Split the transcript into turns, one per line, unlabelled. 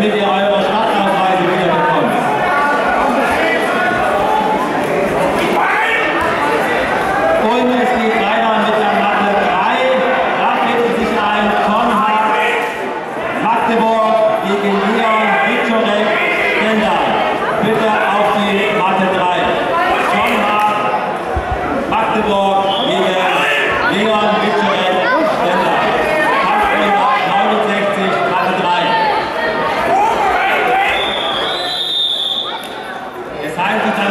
damit ihr eure Schlachtaufweise wieder bekommt. Und es geht weiter mit der Matte 3. Da findet sich ein Konrad Magdeburg gegen Leon Viktorek Stendal. Bitte auf die Matte 3. Konrad Magdeburg gegen Leon Viktorek arbitra